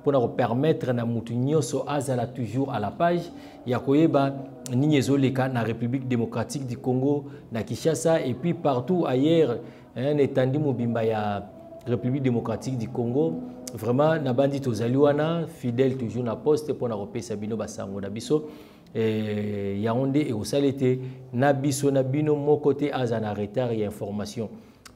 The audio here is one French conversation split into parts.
mpona kopermettre na mutu nyonso azala toujours à la page ya koyeba nini ezoleka na république démocratique du congo na kinshasa et puis partout ailleurs na etandi mobimba ya république démocratique du congo. Vraiment nabandi tozali wana fidèle toujours na poste mpona kopesa bino basango na biso. Yango nde ekosala ete na biso na bino moko te aza na retard ya information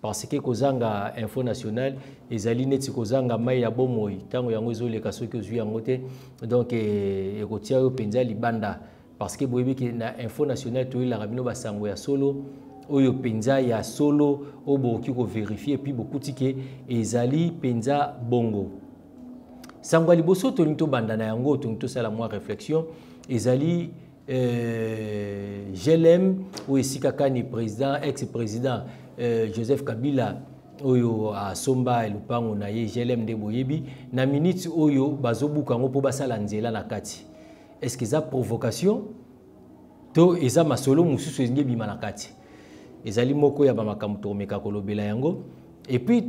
parce que kozanga info national ezali neti kozanga mai ya bomoi. Ntango yango ezoleka soki ozwi yango te. Donc ekotia oyo mpenza libanda. Parce que boyebi na info national toyelaka bino basango ya solo oyo mpenza ya solo oyo bokoki koverifie puis bokuti ke ezali mpenza bongo. Sango ya liboso tolingi tobanda na yango tolingi tosala mwa réflexion ezali euh, glm oyo esika kani président ex président joseph kabila oyo asomba lupango na ye glm nde boyebi. Na minute oyo bazobuka yango mpo basala nzela na kati. Est ce eza provocation? To eza masolo mosusu elingi ebima na kati. Ezali moko ya bamakambo tokomeka kolobela yango. Epuis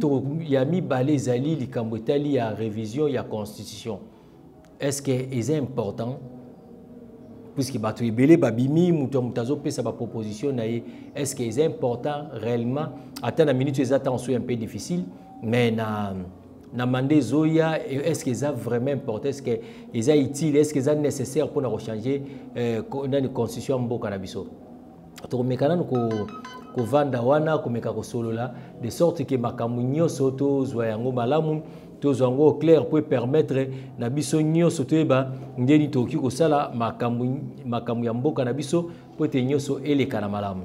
ya mibale ezali likambo ya révision ya constitution. Est ce que eza important? Puisque bato ebele babimi moto ya moto azopesa baproposition na ye est ce que eza important réellement? Ata na minute eza ntango so un peu difficile mais na na mande ezoya est ce que eza vraiment important? Est ce que eza utile est ce que eza nécessaire mpona kochange nani constitution ya mboka na biso tokomeka nanu kovanda wana komeka kosolola de sorte ke makambo nyonso tozwa yango malamu tozwa yango clair mpo epermettre na biso nyonso toyeba ndeni makambo ya mboka na biso mpo ete nyonso eleka na malamu.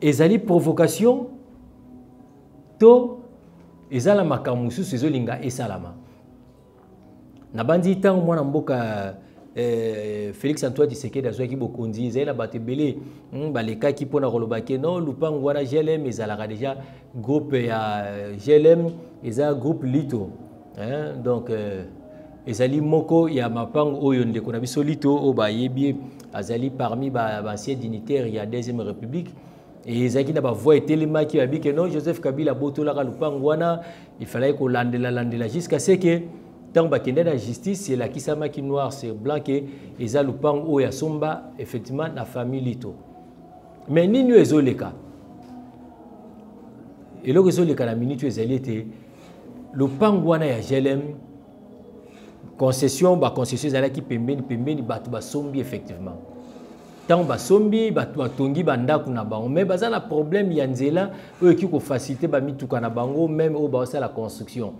Ezali provocation to makambo mosusu ezolinga esalama. Nabandi mwana félix antoine tisekedi azwaki bokonzi ezali na bato ebele mm, balekaki mpona koloba ke non lupango wana glm ezalaka déjà groupe ya glm eza groupe lito hein? donc eh, ezali moko ya mapango oyo ndeko na biso lito oyo bayebi azali parmi baancien ba dignitaire ya deuxième république ezalaki na bavoi etelemaki babi ke non joseph kabila abotolaka lupango wana ifalaki kolandela landela jusqu'à ce que ntango bakende na justice elakisamaki noir sur blanc ke eza lupango oyo asomba effectivement na famille lito. Mais nini oyo ezoleka eloko ezoleka na minute oyo ezali ete lupango wana ya glm concession baconcession ezalaki pembeni pembeni bato basombi effectivement. Ntango basombi bato batongi bandako na bango. Me baza na problème ya nzela oyo eki kofacilite bamituka na bango meme oyo baosala construction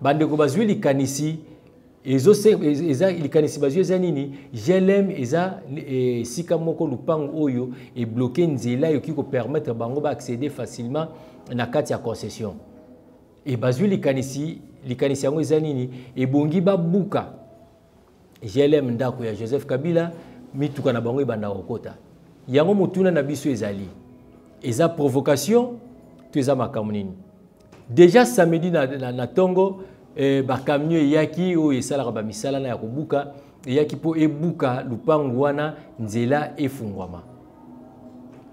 bandeko bazwi likanisi eza likanisi bazwi eza nini? Glm eza esika moko lupango oyo ebloke nzela ekoki kopermettre bango baaccéder facilement na kati ya concession. E bazwi likanisi likanisi yango eza nini? Ebongi babuka glm ndako ya joseph kabila mituka na bango ebanda kokota. Yango motuna na biso ezali. Eza provocation to eza makambo nini? Déjà samedi na, na, na ntongo eh, bakamion eyaki oyo esalaka bamisala na ya kobuka eyaki mpo ebuka lupango wana nzela efungwama.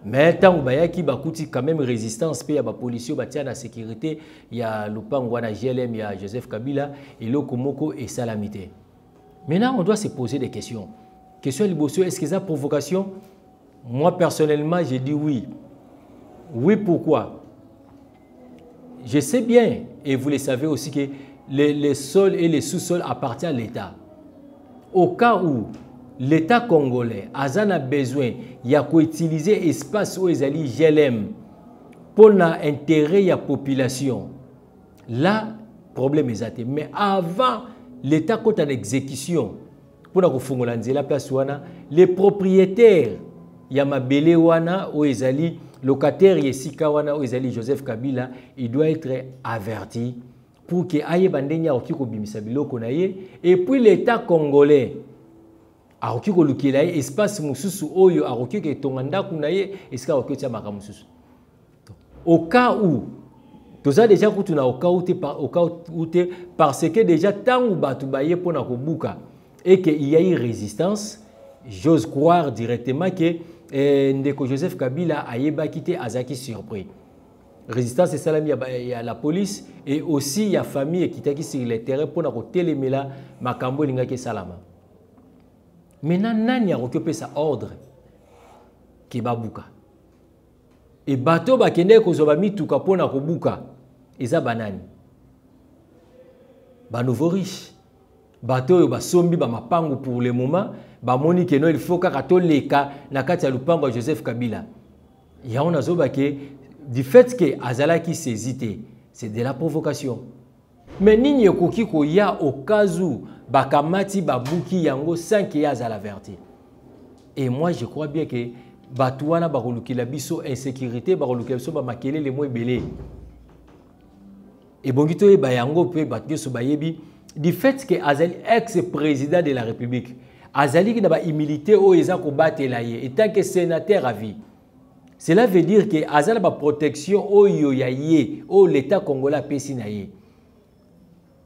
Me ntango bayaki bakuti quand même résistance mpe ya bapolisi oyo batia na sécurité ya lupango wana glm ya joseph kabila eloko moko esalami te. Maintenant on doit se poser des questions. Question ya liboso est ce que eza provocation? Moi personnellement j'ai dit oui. Oui pourquoi? Je sais bien, et vous le savez aussi, que les, sols et les sous-sols appartiennent à l'État. Au cas où l'État congolais a besoin d'utiliser l'espace où ils allaient GLM pour l'intérêt de la population, là, problème est athée. Mais avant l'État quand en exécution, pour la place les propriétaires, il y a mabele wana où ils allaient locataire yesika wana oyo joseph kabila il doit être averti pour ke ayeba ndenge akoki kobimisa biloko na ye. Et puis l'état congolais akoki kolukela ye espace mosusu oyo akoki ketonga ndako na ye esika akoki otia makambo mosusu. Au cas où toza déjà kutu na au cas où te parce que déjà ntango bato baye mpona kobuka et que il y a eu résistance j'ose croire directement que ndeko joseph kabila ayebaki te azalaki surpris. Résistance esalami ya, la police et aussi ya famille ekitaki sur le terrain mpona kotelemela makambo elingaki esalama. Maintenant nani akoki opesa ordre? Ke babuka e bato bakendeki kozwa bamituka mpona kobuka. Eza banani banouveau riche. Bato oyo basombi bamapangu pour le moment bamoni keno il faut kaka na kati ya lupango joseph kabila. Yango nazobake du fait ke azalaki saisi c'est de la provocation. Me nini ekoki koya où bakamati babuki yango sans ke azala averti et moi je crois bien que bato wana bakolukela biso insécurité mo yango du fait ke ex président de la république azalaki na bahumilité oyo eza kobatela ye etant que sénateur à vie. Cela veut dire ke aza na baprotection oyo ya ye oyo l'état congolais apesi na ye.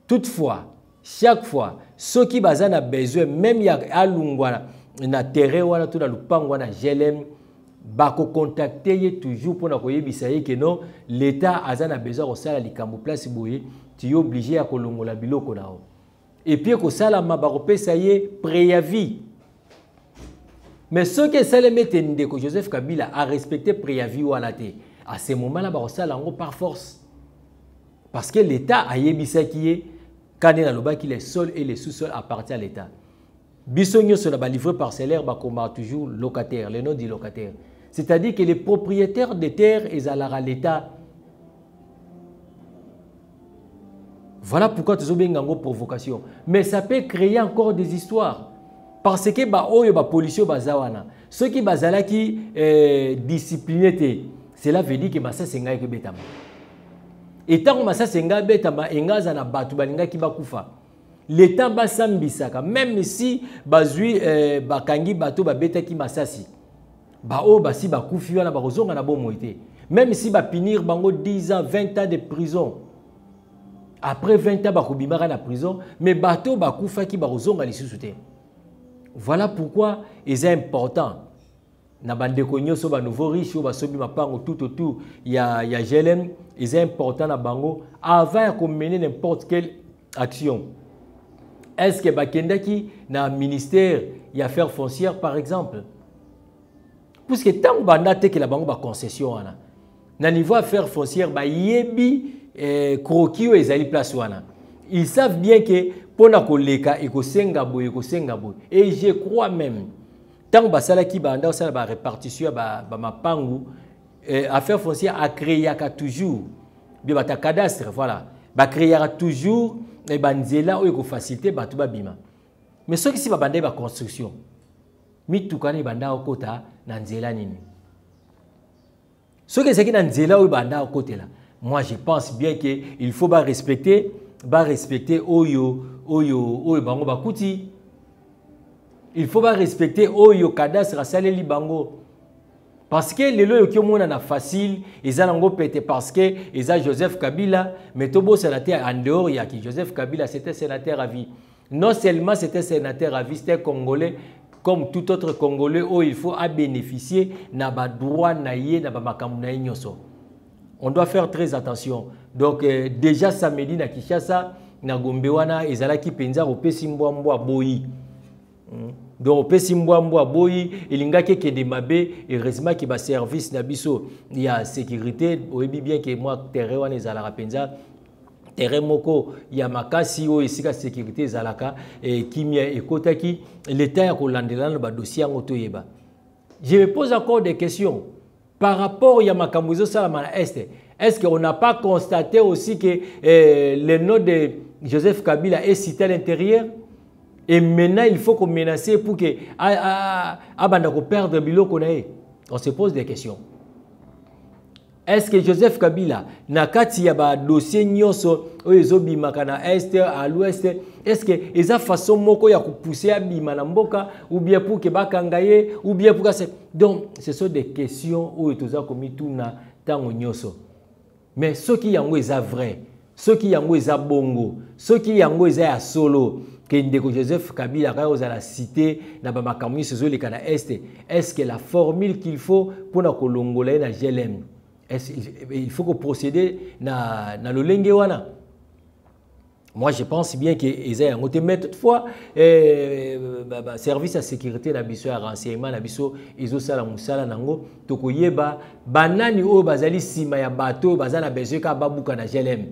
Toutefois chaque fois soki baza na besoin même ya alungwa na terrain wana to na lupango wana glm bakocontacte ye toujours mpona koyebisa ye ke non l'état aza na besoin kosala likambo place boye tu oblige ya kolongola biloko na epuis ekosalama bakopesa ye préavis. Mais soki esalemi ete ndeko joseph kabila arespecte préavis wana te à ce moment là bakosala yango par force. Parce que l'état ayebisaki ye kande nalobaki les sols et les sous-sols appartient à l'état. Biso nyonso na balivre parcellaire bakomaka toujours locataire le nom du locataire. C'est-à-dire que les propriétaires de terres ezalaka l'état Voilà pourquoi tu as une provocation. Mais ça peut créer encore des histoires. Parce que ba oyo ba policier bazawana. Ceux qui bazala qui euh, discipliné cela veut dire que massa senga ke betama. Et tant que massa senga betama engaza na batu balinga ki bakufa. L'état basambisaka même si bazui euh, bakangi bato babeta ki masasi. Ba o basi bakufi wana bakozonga na bomo ete. Même si ba punir bango 10 ans, 20 ans de prison. Après 20 ans bakobimaka na prison mais bato bakufaki bakozonga lisusu te. Voilà pourquoi eza important na bandeko nyonso banouveau riche oyo basombi mapango tout autour ya, ya glm eza important avant ya komene n'importe quelle action. Est ce que bakendaki na ministère ya affaires foncières par exemple? Puisque ntango banda tekela bango baconcession wana na niveau affaires foncières bayebi croquis oyo ezali place wana. Ils savent bien que mpona koleka ekosenga boye ekosenga boye. Et je crois même ntango basalaki banda kosala barépartition ya bamapangu ba eh, affaire foncière akréyaka toujours. Bie bata cadastre voilà. Bakréyaka toujours eh, banzela oyo ekofacilité bato babima mais soki si babandaki baconstruction mituka wana ebandaka kokota na nzela nini? Soki ezalaki na nzela oyo ebandaka kokotela moi je pense bien que il faut ba respecter ba respecter oyo oyo oyo bango bakuti. Il faut ba respecter oyo cadastre asaleli bango parce que lelo oyoki omonana facile eza nango pete parce que eza joseph kabila mais tobosana te en dehors yaki joseph kabila c'était sénateur à vie. Non seulement c'était sénateur à vie c'était congolais comme tout autre congolais oyo il faut abénéficier na badroit na ye na bamakambo na ye nyonso on doit faire très attention. Donc euh, déjà samedi na kinshasa na gombe wana ezalaki mpenza kopesi mbwambwa boyi. Mm. donc opesi mbwambwa boyi elingaki ekende mabe heureusement ke baservice na biso ya sécurité oyebi bien ke mwa terrain wana ezalaka mpenza. Terrain moko ya makasi oyo esika sécurité ezalaka e, kimia ekotaki l'état ya kolandela na badossier yango toyeba. Je me pose encore des questions par rapport ya makambo ezosalama na este est-ce qu'on n'a pas constaté aussi que eh, le nom de joseph kabila est cité à l'intérieur? Et maintenant il faut qu'on menace pour que abanda koperdre biloko na ye on se pose des questions est-ce que joseph kabila na kati ya badossier nyonso oyo ezobimaka na este à l'ouest est-ce que eza façon moko ya kopousse abima na mboka ou bien pour ke bakanga ye ou bien pour kase donc ce sont des questions oyo toza komituna ntango nyonso mais soki yango eza vrai soki yango eza bongo soki yango eza ya solo ke ndeko joseph kabila kaka ozala cité na bamakambo nyonso ezoleka na este est ce que la formule qu'il faut mpona kolongola ye na glm il faut procéder na, na lolenge wana? Moi je pense bien que eza yango te mais toutefois eh, ba, ba, service ya sécurité na biso renseignement na biso ezosala mosala nango tokoyeba banani oyo bazali nsima ya bato oyo baza na besoin kaka babuka na glm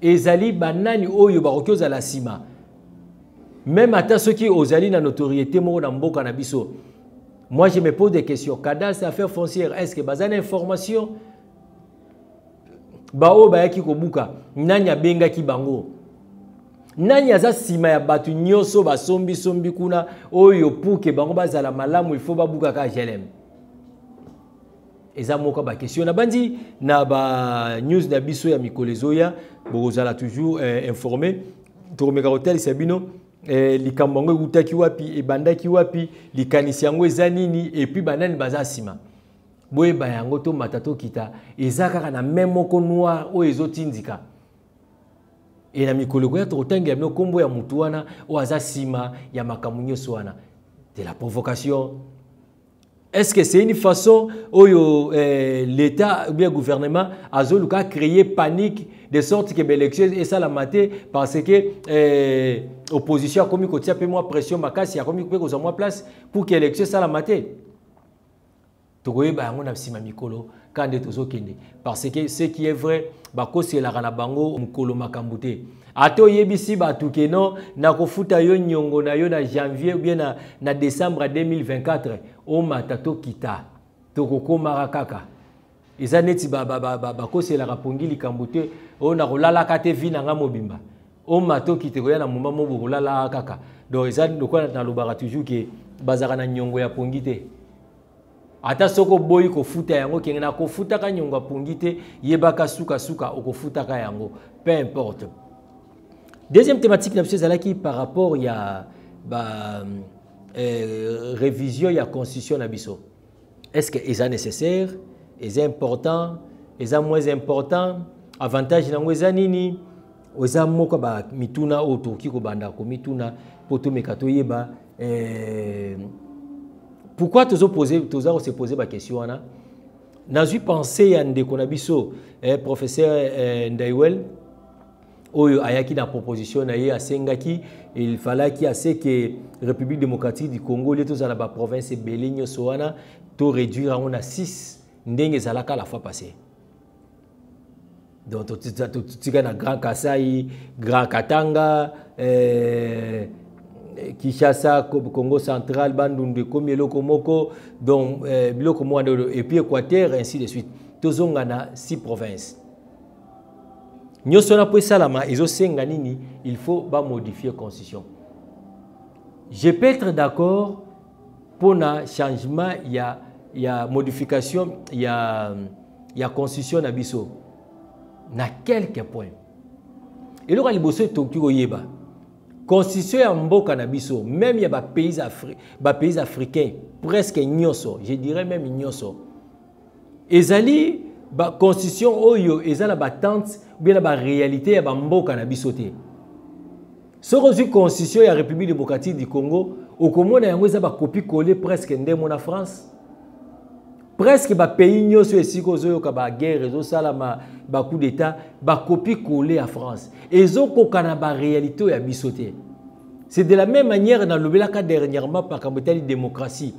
ezali banani oyo bakoki ozala nsima même ata soki ozali na notoriété moko na mboka moi je me pose des questions. Cadastre affaire foncière. Est ce que baza na information baoyo bayaki kobuka. Nani abengaki bango? Nani aza nsima ya bato? Nyonso basombisombi kuna. Oyo puke bango bazala malamu il faut babukaka glm. Eza moko bakestion nabandi na banews na biso ya mikolo ezoya bokozala toujours eh, informé. Tokomeka kotalisa bino eh, likambo yango eutaki wapi ebandaki wapi likanisi yango eza nini epuis banani baza nsima? Boyeba yango tomata tokita eza kaka na me moko noir oyo ezotindika e na mikolo ekoya tokotangela bino nkombo ya motu wana oyo aza nsima ya makambo nyonso wana. De la provocation est-ce que c'est une façon oyo eh, l'état ou bien gouvernement azoluka créer panique de sorte que baélection esalama te parce que eh, opposition akomi kotia mpe mwa pression makasi akomi mpe kozwa mwa place pour que élection esalama te tokoyeba yango na nsima mikolo ka nde tozokende parce que ce qui est vrai bakoselaka na bango mokolo makambo te ata oyebisi bato keno nakofuta yo niongo na yo na janvier ou bien na, na décembre 2024 omata tokita tokokomaka kaka. Eza neti bakoselaka pongi likambo te. Oyo nakolalaka te vi na nga mobimba. Omata okite koya na moma mo bokolalaka kaka. Donc eza lokola nalobaka toujours ke bazalaka na niongo ya pongi te. Ata soki oboyi kofuta yango kenge na kofutaka niongo ya pongi te yebaka sukasuka okofutaka yango. Peu importe deuxième thématique ezalaki par rapport ya ba euh, révision ya constitution na biso est ce que eza nécessaire eza important eza moins important avantage nango eza nini eza moko bamituna oyo tokoki kobanda komituna mpo tomeka toyeba eh, pourquoi tozopose toza kose pose baquestion wana nazwi pensé ya ndeko na biso eh, professeur eh, ndaiwel? Oyo ayaki na proposition na ye asengaki il falaki ase ke république démocratique du congo lie tozala baprovince ebele nyonso wana to réduire yango na 6 ndenge ezalaka la fois passé donc totika na grand kasai grand katanga Kinshasa, Congo central, Bandundu, comme eloko moko, donc eh, biloko moko et puis Équateur, ainsi de suite. Tozonga na six provinces. Nyonso wana mpo esalama ezosenga nini? Il faut bamodifier constitution. Je peux être d'accord mpona changement ya, ya modification ya, ya constitution na biso. Na quelque point eloko ya liboso tokoki koyeba. Constitution ya mboka na biso même ya bapays Afri ba africains presque nyonso je dirais même nyonso ezali baconstitution oyo eza na batente ubie na baréalité ya bamboka na biso te. Soki ozwi constitution ya république démocratique du congo okomona yango eza bakopi kole presque ndemo na france. Presque bapays nyonso esika ozoyoka baguerre ezosalama bacoup d'état bakopi kole ya france. Ezokoka na baréalité oyo ya biso te. C'est de la même manière nalobelaka dernièrement makambo etali démocratie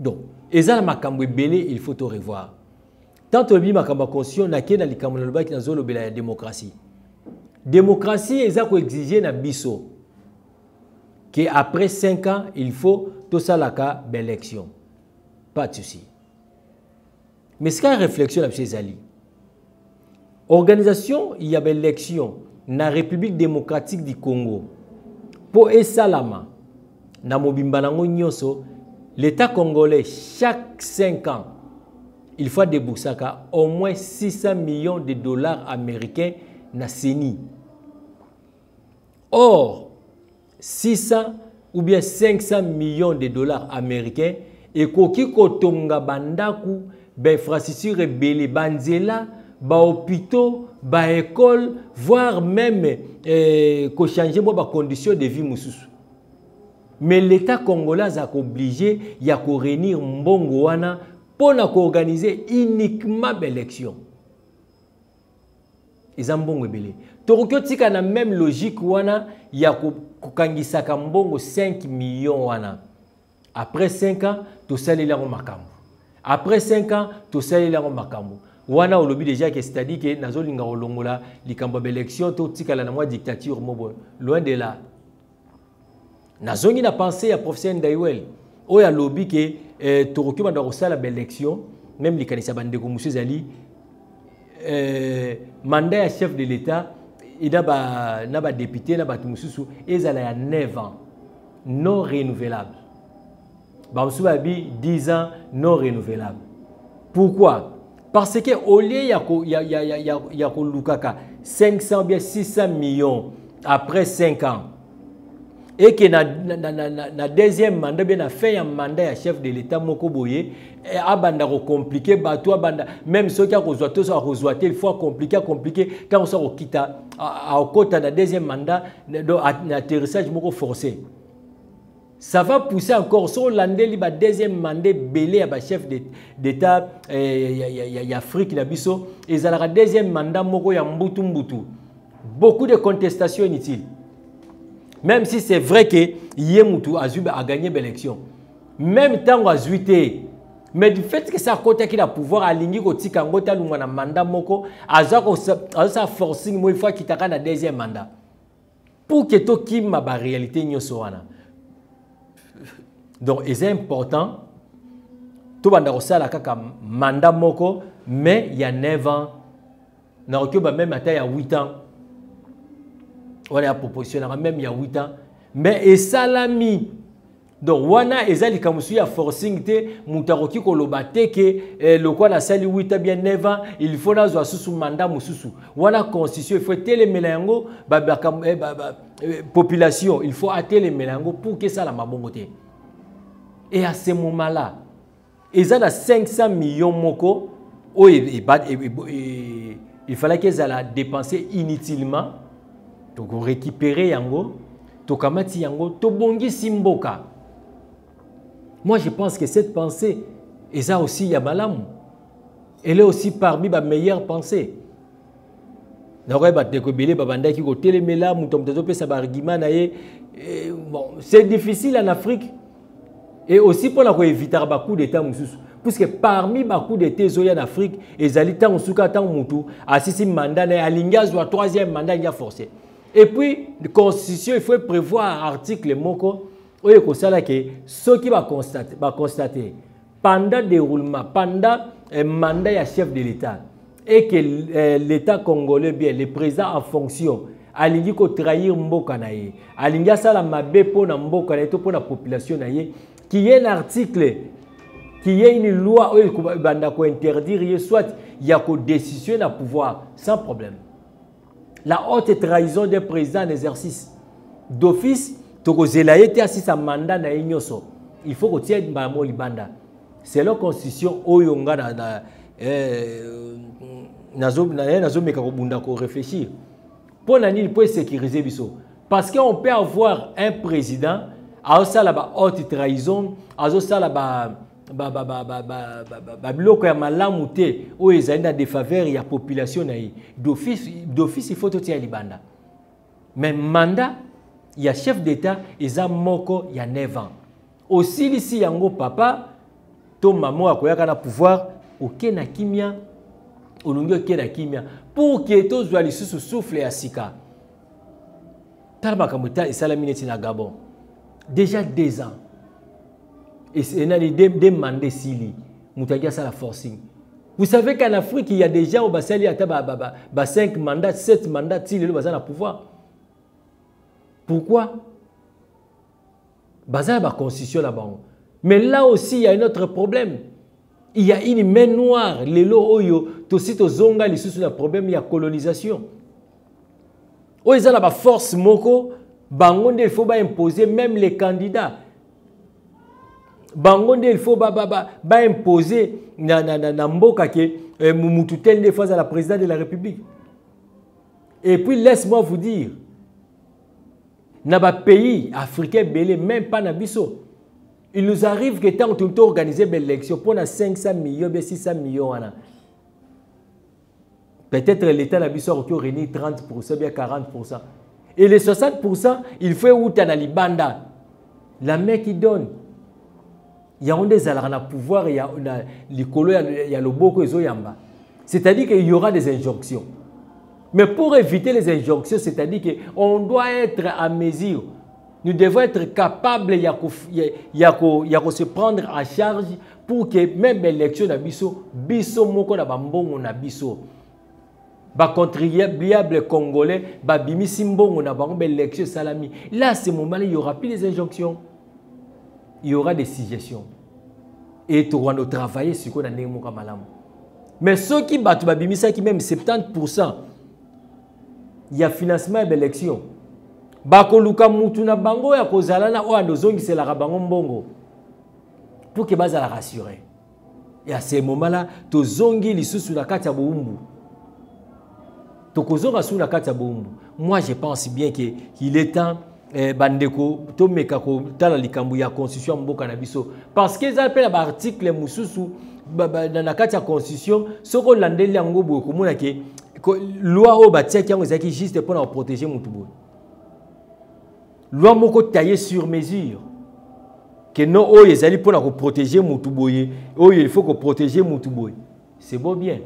donc il faut revoir. Tant tolobi makambo ya constitution nakei na likambo nalobaki nazolobela ya démocratie. Démocratie eza koexige na biso que après 5 ans il faut tosalaka baélection pas de souci. Mais sika réflexion na biso ezali organisation ya baélection na république démocratique du congo. Mpo esalama na mobimba nango l'état congolais chaque 5 ans il faut débourser au moins 600 millions de dollars américains na CENI. Or, 600 ou bien 500 millions de dollars américains ekoki kotonga bandaku bainfrastructure ebele banzela bahôpitaux baécole voire même eh, kochange mwa de vie mais l'état congolais azaka obligé ya korenir mbongo wana mpo organiser uniquement baélection eza mbongo ebele tokoki otika na même logique wana ya kokangisaka mbongo 5 millions wana. Après 5 ans tosaleli yango makambo après 5 ans tosaleli yango makambo wana olobi déjà ke c'est-à-dire ke nazolinga kolongola likambo ya baélection totikala na mwa dictature loin de là nazongi na pensé ya professeur ndaiwel. Oyo alobi ke eh, tokoki banda kosala baélection même likanisi ya bandeko mosu ezali eh, mandat ya chef de l'état na badepute na bato mosusu ezala ya 9 ans non renouvelable. Bamosusu babi 10 ans non renouvelable. Pourquoi? Parce que au lieu ya kolukaka 500 bien 600 millions après 5 ans et que na, na, na, na, na deuxième mandat bien na fin ya mandat ya chef de l'état moko boye abanda kocomplike bato abanda même soki akozwa to so akozwa te il faut acomplike acomplike ntango so akokita akota na deuxième mandat na atterrissage moko forcé. Ça va pousser encore so olandeli badeuxième mandat ebele ya bachef d'état eh, ya afrique na biso ezalaka deuxième mandat moko ya mbutu mbutu beaucoup de contestation inutile même si c'est vrai que Yemutu a gagné l'élection. Même temps a zuité. Mais du fait que ça côté qui a pouvoir aligner ko tika ngota lu na mandat moko aza ko sa forcing mo fois kitaka na deuxième mandat. Pour que to kima ba réalité nyoso wana. Donc c'est important to banda ko sala kaka mandat moko mais il y a 9 ans na ko ba même ata ya 8 ans wana ya proposition nanga même ya 8 ans mais esalami donc wana eza likambo ya forcing te moto akoki koloba te ke eh, lokola nasali 8 ans bien 9 ans il faut nazwa susu mandat mosusu wana constitution il faut etelemela yango ba, ba, eh, ba, eh, population il faut atelemela yango pour ke esalama bongo te et à ce moment là eza na 500 millions moko il fallait qu'ezala dépenser inutilement récupérer yango. Tokamati yango tobongisi mboka moi je pense que cette pensée eza aussi ya malamu elle est aussi parmi bameilleure pensée. Nakoki bandeko ebele babandaki kotelemela moto moto azopesa baargument na ye. Bon c'est difficile en afrique. Et aussi mpona koevitaka bacoup d'état mosusu. Puisque parmi bacoup d'état ezoya na afrique ezali ntango suka ntango motu asisi mandat na ye alingi azwa troisième mandat alingi aforce et puis la constitution il faut prévoir article moko oyo ekosala ke soki baconstate constate pendant déroulement pendant eh, mandat ya chef de l'état et que eh, l'état congolais bien le président en fonction alingi kotrahir mboka na ye alingi asala mabe mpo na mboka na ye to mpo na population na ye qui est un article qui est une loi oyo ebanda kointerdire ye soit ya kodécision na pouvoir sans problème la haute trahison des présidents en exercice. D'office tokozela ye te asisa mandat na ye nyonso il faut kotia mbamo libanda. Selon constitution oyo nga na, na, eh, nazomeka kobunda korefléchir mpo na nini mpo esécuriser biso? Parce qu'on peut avoir un président azosala ba haute trahison azosala ba babiloko ya malamu te oyo ezali na population na ye. D'office libanda. Mais mandat ya chef d'état eza moko ya 9 ans. Osilisi yango papa to mama akoyaka na pouvoir oke na kimia olongi oke na kimia. Pour ke tozwa lisusu souffle ya sika. Tala makambo esalami neti na gabon. Déjà deux ans enani demande sili moto aki asala forcing vous savez qu'en afrique il y a des gens oyo basali ata ba, ba, ba, ba 5 mandats 7 mandats ti lelo baza na pouvoir pourquoi? Baza na baconstitution na bango Mais là aussi, il y a un autre problème. Il y a une main noire. Lelo oyo, tosi tozonga lisusu na problème il y a colonisation. Oyo ba force moko, bango il faut ba imposer même les candidats. Bango il faut ba ba ba, na na na, na mboka ke eh, tel nde face à la présidente de la République. Et puis laisse-moi vous dire, na pays africains belé même pas na biso il nous arrive que tant que tu organiser une élection pour 500 millions, 600 millions. Peut-être l'État n'a pas réuni 30%, bien 40%. Et les 60%, il faut tu as Libanda? La main qui donne. Il y a des alars pouvoir, il y a l'écolo, il y a le boko et yamba. C'est-à-dire qu'il y aura des injonctions. Mais pour éviter les injonctions, c'est-à-dire qu'on doit être à mesure nous devons être capables de se prendre en charge pour que même l'élection na biso, biso moko na bambongo na biso. Ba contribuable congolais, ba bimisi mbongo na bango l'élection salami. Là, ce moment-là, il y aura plus des injonctions. Il y aura des suggestions. Et tu vas travailler sur quoi na malamu. Mais ceux qui battent ba bimisa qui même 70%, il y a financement de l'élection bakoluka mutu na bango ya kozala na oyo andozongiselaka bango mbongo. Pour ke bazala rassure et à ce moment là tozongi lisusu na kati ya bowumbu. Tokozonga su na kati ya bowumbu. Moi je pense bien que il est temps eh, bandeko tomeka kotala likambo ya constitution ya mboka na biso. Parce que eza mpe na baarticle mosusu na kati ya constitution soki olandeli yango boye komona ke loi oyo batiaki yango ezalaki juste mpona koprotege motu boye. Loi moko taillé sur mesure que non oyo ezali mpona koprotege mutu boye oyo il faut koprotege mutu boye. C'est beau bien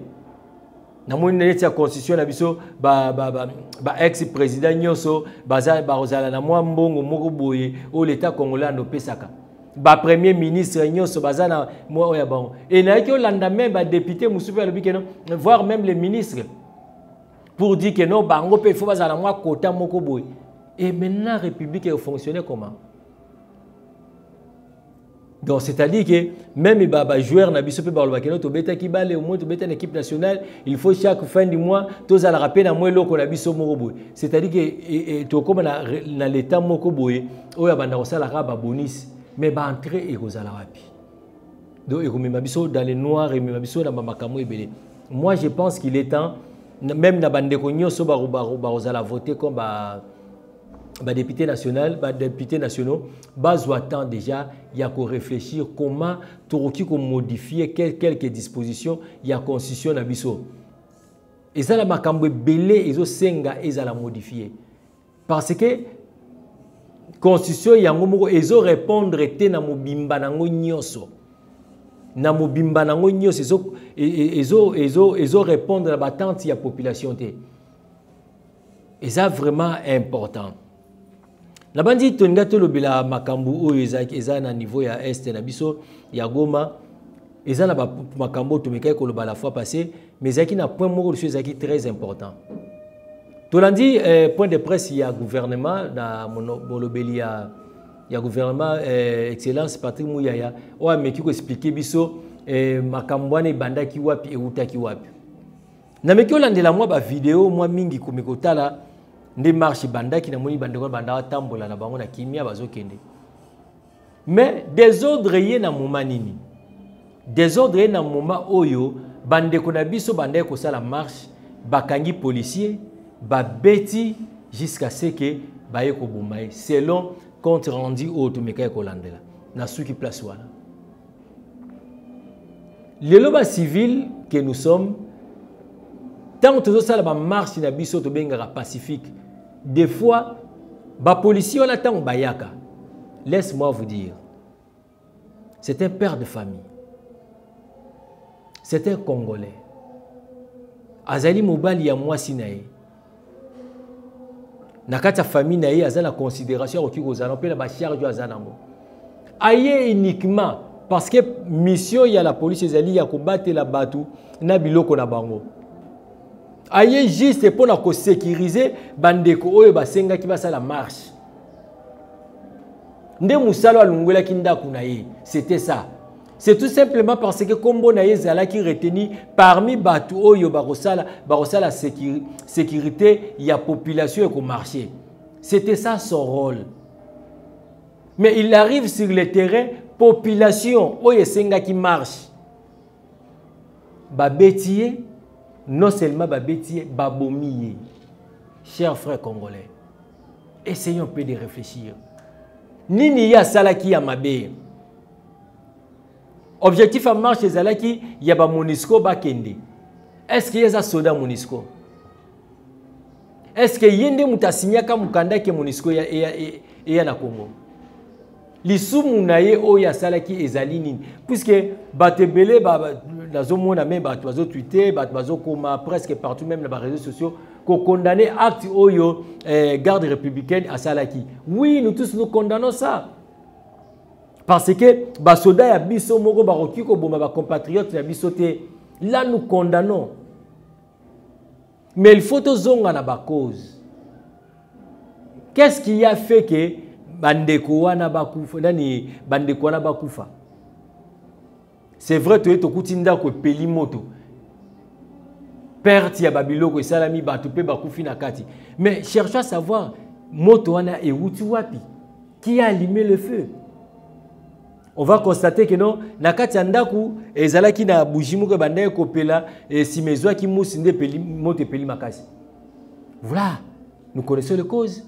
namoni neti ya constitution na biso baex président nyonso bakozala na mwa mbongo moko boye oyo l'état congolais andopesaka bapremier ministre nyonso baza na mwa oyo ya bango. E nayaki olanda mpe alobi voire même les ministres pour dire que non bango mpe faut bazala na mwa kota moko boye. Et maintenant, République est fonctionné comment? Donc c'est-à-dire que même les baba joueurs na biso pe ba loba keno to beta ki bale au moins to beta une équipe nationale il faut chaque fin du mois to za la rappeler na moi loko na biso moko boy c'est-à-dire que to comme na na l'état moko boy o ya banda kosala ka ba bonus. Mais ba entrer et kozala wapi donc et comme biso dans les noirs et même biso na makambo ebele moi je pense qu'il est temps même na bande ko nyoso ba ba kozala voter comme ba député national député nationaux bazwa temps déjà il y a qu'à réfléchir comment toroki ko modifier quelques dispositions ya constitution na biso ezala makambo ebele ezosenga ezala modifier. Parce que constitution yango moko ezorépondre te na mobimba nango nyonso na mobimba nango nyonso ezorépondre na batante ya population te eza vraiment important nabandi tolinga tolobela makambo oyo eza na niveau ya este na biso ya goma. Eza na makambo tomekaki koloba la fois passé mais ezalaki na point moko liso ezalaki très important. Tolandi eh, point de presse ya gouvernement na molobeli ya, ya gouvernement eh, excellence patrick muyaya oyo ameki koexplike biso eh, makambo wana ebandaki wapi eutaki wapi. Nameki olandela mwa bavideo mwa mingi komeki kotala nde marche bandaki namoni bandeko banda batambola na bango na kimia bazokende. Mais desordre ye na moma nini? Desordre na moma oyo bandeko na biso bandaki kosala marche bakangi policier babeti jusqu'à ce que baye koboma ye selon compte rendu oyo tomekaki kolandela na suki place wana. Lelo bacivile que nous sommes ntango tozosala bamarche na biso tobengaka pacifique des fois bapolisier wana ntango bayaka. Laisse-moi vous dire c'est un père de famille. C'est un congolais. Azali mobali ya mwasi na ye. Na kati ya famille na ye aza na considération akoki kozala mpe na bacharge oyo aza nango. Aye uniquement parce que mission ya la police ezali ya kobatela bato na biloko na bango aye juste mpona kosécurize bandeko oyo basengaki basala marche. Nde mosala alongolaki ndako na ye c'était ça. C'est tout simplement parce que kombo na ye ezalaki retenu parmi bato oyo bakosala bakosala sécurité ya population ekomarché c'était ça son rôle. Mais il arrive sur le terrain population oyo esengaki marche. Babeti ye non seulement babeti ye babomi ye. Chers frères congolais essayons peu de réfléchir. Nini ye asalaki ya mabe? Objectif ya marche ezalaki ya bamonisco bakende est ce que ye eza soda monisco? Est ce que ye nde moto asinyaka mokanda ke monisco eya na congo lisumu na ye oyo asalaki ezali nini? Puisque bato ebele nazomona me bato bazotwite bato bazokoma presque partout même na baréseaux sociaux kokondamne acte oyo eh, garde républicaine asalaki. Oui nous tous nous condamnons ça. Parce que basoda ya biso moko bakoki koboma bacompatriote na biso te. Là nous condamnons. Mais il faut tozonga na bacause qu'est-ce qui a fait que bandeko wana bakufa nani? Bandeko wana bakufa. C'est vrai toye tokuti ndako epeli moto. Perte ya babiloko esalami bato bakufi na kati. Mais cherche à savoir moto wana euti wapi? Qui a allumé le feu? On va constater que non na kati ya ndako ezalaki na bougie moko ebandaki kopela nde moto voilà nous connaissons les causes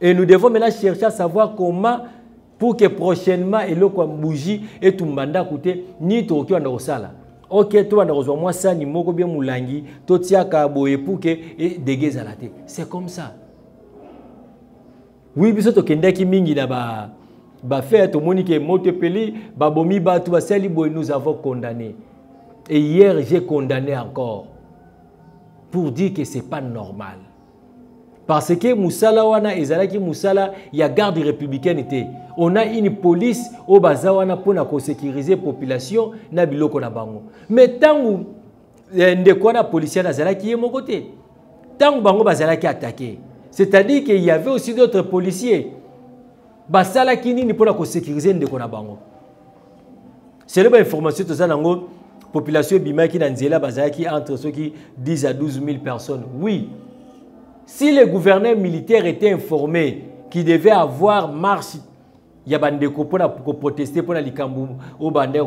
Et nous devons maintenant chercher à savoir comment, pour que prochainement, eloko ya bougie etumbanda kute ni tokoki wanda kosala. Ok towanda kozwa mwa sani moko bie molangi totiaka boye pour ke dege ezala te. C'est comme ça. Wi biso tokendaki mingi ba bafaire tomoni ke moto babomi nous avons condamné. Et hier j'ai condamné encore. Pour dire que c'est pas normal parce que musala wana ezalaki musala ya garde républicaine te. On a une police oyo baza wana mpona kosécurize population na na bango. Mais ntango ndeko wana policier azalaki ye moko te. Ntango bango bazalaki atake c'est-à-dire qu'il y avait aussi d'autres policiers. Basalaki nini mpona kosécurize ndeko na bango? Selo bainformation toza nango. Population ebimaki na nzela bazalaki entre soki 10 à 12 000 personnes. Oui Si le gouverneur militaire était informé qu'il devait avoir marche, il y a des pour protester pour likambu au bandère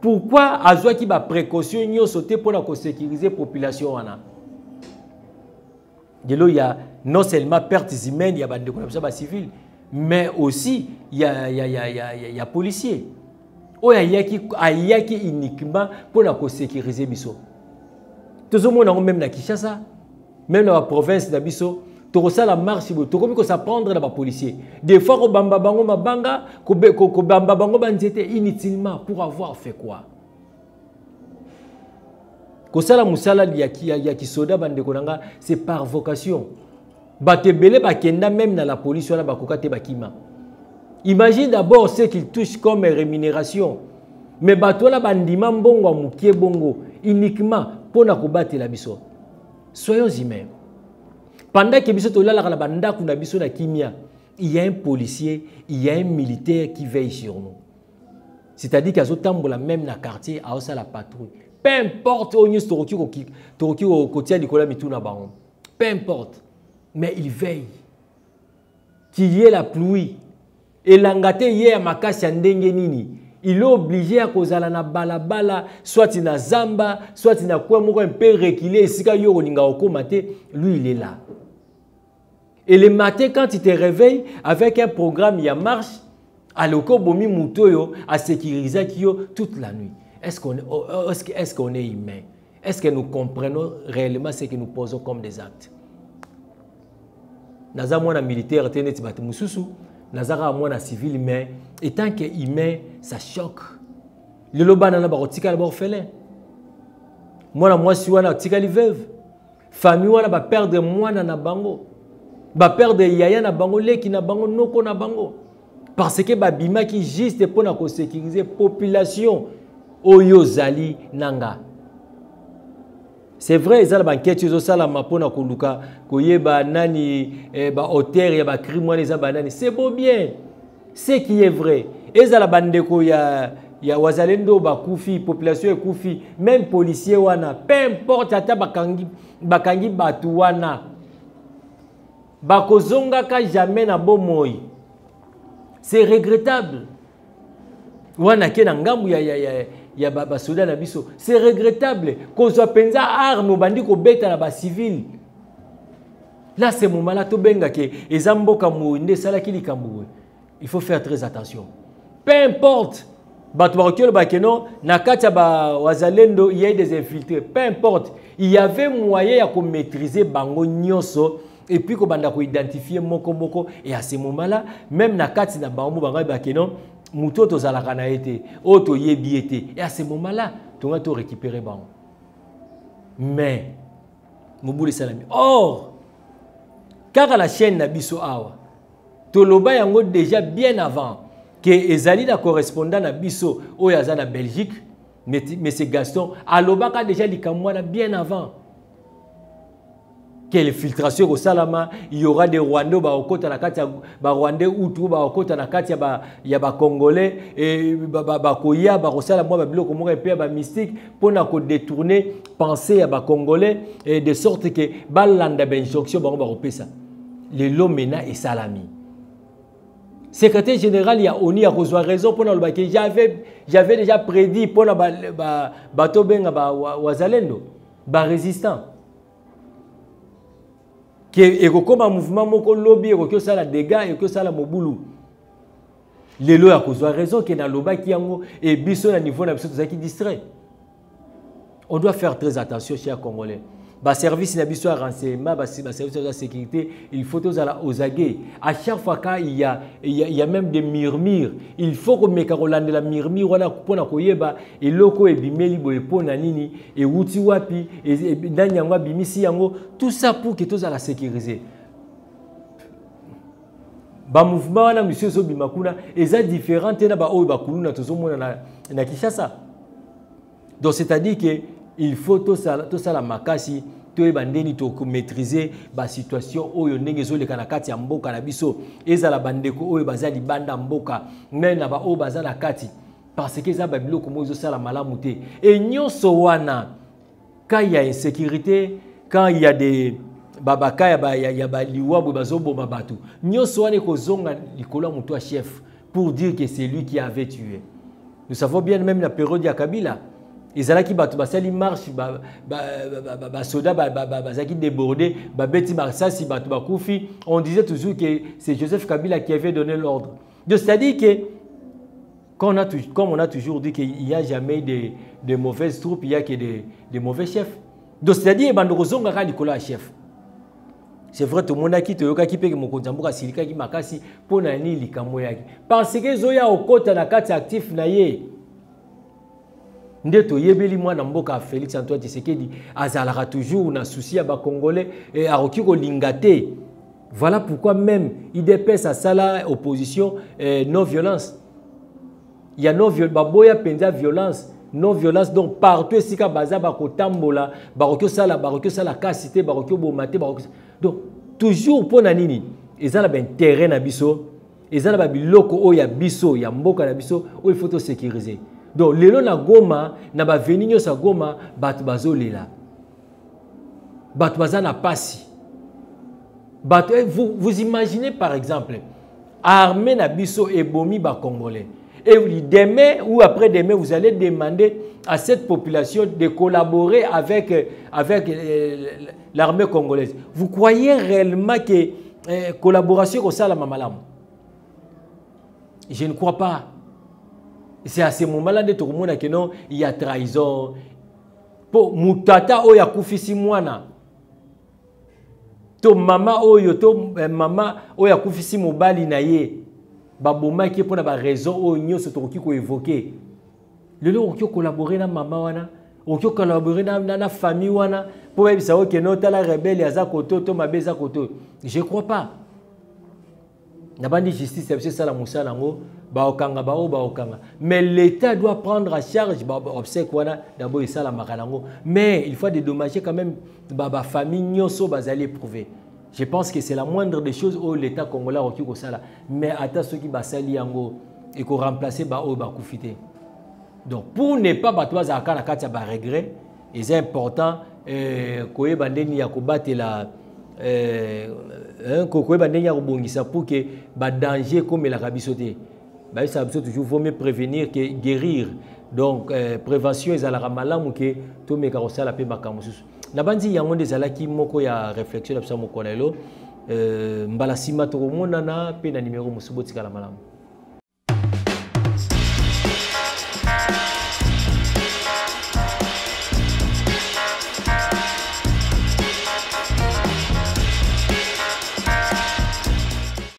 Pourquoi azwa qui ba précaution sauter pour la sécuriser population wana? Delo il y a non seulement pertes humaines, il y a bande comme ça civil, mais aussi il y a il y a il y a y a, il y a policiers. Ayaki uniquement pour la sécuriser biso. Tozomona même na Kinshasa même dans la province na biso tokosala marche boye tokomi kosaprendre na bapolicier des fois kobamba bango mabanga kobamba bango banzete inutilement pour avoir fait quoi? Kosala mosala ya kisoda bandeko na nga c'est par vocation. Bato ebele même na la police wana bakoka te bakima. Imagine d'abord ce qu'il touche comme rémunération. Mais bato wana bandima mbongo ya mokie bongo uniquement mpo na kobatela biso soyons humains. Pendant que biso tolalaka na na biso na kimia il y a un policier il y a un militaire qui veille sur nous. C'est-à-dire qu'azotambola même na quartier aosala patrouille. Peu importe oyo nyonso tokoki kotia likolo ya mituna bango. Peu importe. Mais il veille. Qu'il y ait la pluie. Elanga te ye ya makasi ya il est obligé à kozala na balabala soit na zamba soit na kwa moko un peu reculé esika yo kolinga okoma te lui il est là. Et le matin quand il te réveille avec un programme ya marche aloko bomi mutu oyo asécurisaki yo toute la nuit. Est-ce qu'on est, est, est, qu est humain? Est-ce que nous comprenons réellement ce que nous posons comme des actes? Naza mwana militaire te neti bato mosusu nazaka mwana civil mais étant que humain ça choque. Lelo bana na bakotikala baorphelin mwana mwasi wana atikali veuve. Famille wana baperdre mwana na bango. Baperdre yaya na bango leki na bango noko na bango. Parce que babimaki juste mpona kosécurize population. Oyo ozali na nga c'est vrai eza na bankete ezosalama mpona koluka koyeba nani eh, baauteur ya bacrime wana eza banani c'est beau bien. Ce qui est vrai. Ezala bandeko ya ya wazalendo bakufi population ekufi même policier wana peu importe ata bakangi, bakangi bato wana. Bakozongaka jamais na bomoi c'est regrettable. Wana ke na ngambu ya, ya, ya, ya basoda na biso. C'est regrettable kozwa mpenza arme obandi kobeta na bacivile là ce moment là tobengake eza mboka moi nde esalaki likambo il faut faire très attention. Peu importe bato bakoki oloba na kati ya bawazalendo il y a des infiltrés. Peu importe il y avait moyen ya komaîtriser bango nyonso et puis kobanda koidentifie moko moko. Et à ce moment là même na kati na bango keno motu oyo tozalaka na ye te oyo toyebi ye te. À ce moment là tonga torécupérer bango. Mais mobulu esalami. Or kaka na chaîne na awa toloba yango déjà bien avant ke ezali na correspondant na biso oyo aza na belgique monsieur gaston alobaka déjà likambo wana bien avant quelle filtration ekosalama il y aura des rwandais bakokota na kati ya barwandais utu bakokota na kati ya bacongolais bakoya bakosala mwa babiloko moko epe ya bamystique mpona kodétourne pensée ya bacongolais de sorte ke balanda bainjonction bango bakopesa lelo mena esalami secrétaire général ya oni akozwa raison mpona alobaki j'avais j'avais déjà prédit mpona bato benga bawazalendo barésistant ke ekokóma mouvement moko lobi ekoki osala dégât ekoki osala mobulu. Lelo ya kozwa raison ke nalobaki yango e biso na niveau na biso tozalaki distrait. On doit faire très attention chez congolais baservice na biso ya renseignement baservice ya sécurité il faut tozala aguets. À chaque fois quand il y a, il y a, il y a même des murmures il faut komeka kolandela murmure wana mpona koyeba eloko ebimeli boye mpona nini ewuti wapi nani yango abimisi yango tout ça pour ke tozala sécurisé bamouvement wana misio ezobima kuna eza différent te na baoyo bakuluna tozomona na, kinshasa. Donc c'est-à-dire que il faut tosala, tosala makasi toyeba ndeni tokomaîtrise basituation oyo ndenge ezoleka na kati ya mboka na biso. Ezala bandeko oyo baza libanda mboka. Me na baoyo baza na kati parce que eza babiloko moko ezosala malamu te. E nyonso wana quand il y a insécurité quand il y a des babaka ya baliwa boye bazoboma bato nyonso wana ekozonga likolo ya moto ya chef pour dire que c'est lui qui avait tué. Nous savons bien même na période ya kabila ezalaki bato basali marche basoda bazalaki débordé babeti basasi bato bakufi. On disait toujours que c'est joseph kabila qui avait donné l'ordre. C'est-à-dire que comme on, a, toujours dit qu'il n'y a jamais de, de mauvaises troupes il y a que de, de mauvais chefs. C'est-à-dire ebanda kozongaka likolo ya chef. C'est vrai makasi mpo na nini likambo yaki parce na kati actif nde toyebeli mwana mboka félix antoine tisekedi azalaka toujours na souci ya bacongolais e akoki kolinga te. Voilà pourquoi même idps asala opposition eh, non violence. Ya non baboya mpenza violence non violence. Donc partout esika baza bakotambola bakoki osala bakoki osala kasi te bakoki oboma te donc toujours mpo na nini? Eza na baintérêt na biso eza na babiloko oyo ya biso ya mboka na biso oyo ifo tosécuriser donc lelo na goma na baveni nyonso ya goma bato bazolela. Bato baza na pasi bato vous, vous imaginez par exemple armée na biso ebomi bacongolais et demain ou après demain vous allez demander à cette population de collaborer avec, avec euh, l'armée congolaise. Vous croyez réellement que euh, collaboration kosalama malamu je ne crois pas c'est à ce moment-là nde tokomona ke non il y a trahison. Mpo mutata oyo akufisi mwana. To mama oyo to eh, mama oyo akufisi mobali na ye babomaki mpo na baraison oyo nyonso tokoki koevoke lelo okoki okolabore na mama wana okoki okolabore na, na, famille wana mpo bayebisa oyo keno tala rebele aza koto to mabe eza koto. Je crois pas. Na bandi justice ya biso esala mosala yango baokanga bao baokanga. Mais l'état doit prendre à charge. Baobsèque wana d'abord esalamaka nango mais il faut dédommager quand même bafamille nyonso bazali éprouvé. Je pense que c'est la moindre des choses oyo l'état congolais akoki kosala mais ata soki basali yango ekoremplace baoyo bakufi te donc pour ne pas bato bazalaka na kati ya baregret eza important eh, koyeba ndenge ya kobatela koyeba ndenge ya kobongisa pour ke badanger ekomelaka biso te bayebisaka biso toujours vaut mieux prévenir que guérir. Donc eh, prévention ezalaka malamu ke tomeka kosala mpe makambo mosusu na bandi yango nde ezalaki moko ya réflexion na biso moko mbala na nimero mosusu botikala malamu